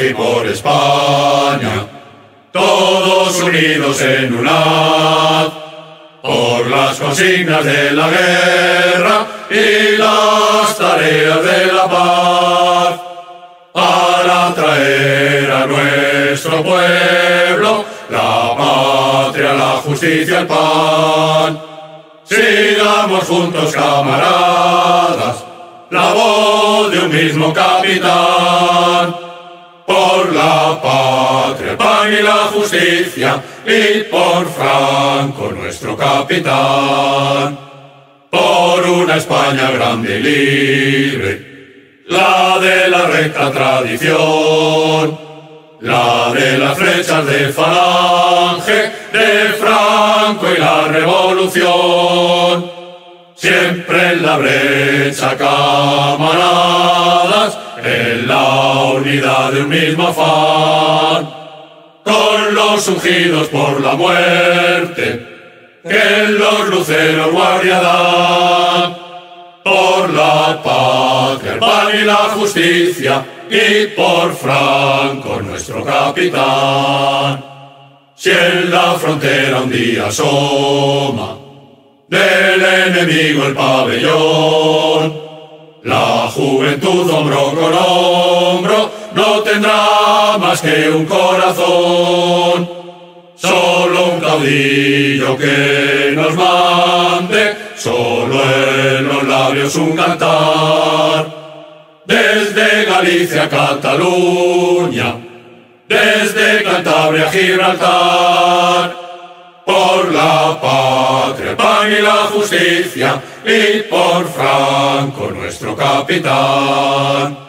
Y por España, todos unidos en unidad, por las consignas de la guerra y las tareas de la paz, para traer a nuestro pueblo la patria, la justicia, el pan. Sigamos juntos, camaradas, la voz de un mismo capitán. Y la justicia, y por Franco, nuestro capitán. Por una España grande y libre, la de la recta tradición, la de las flechas de falange, de Franco y la revolución. Siempre en la brecha, camaradas, en la unidad de un mismo afán. Con los ungidos por la muerte, que los luceros guardia dan. Por la patria, el pan y la justicia, y por Franco, nuestro capitán. Si en la frontera un día asoma del enemigo el pabellón, la juventud hombro con hombro no tendrá más que un corazón. Solo un caudillo que nos mande, solo en los labios un cantar. Desde Galicia a Cataluña, desde Cantabria a Gibraltar, por la patria, pan y la justicia, y por Franco nuestro capitán.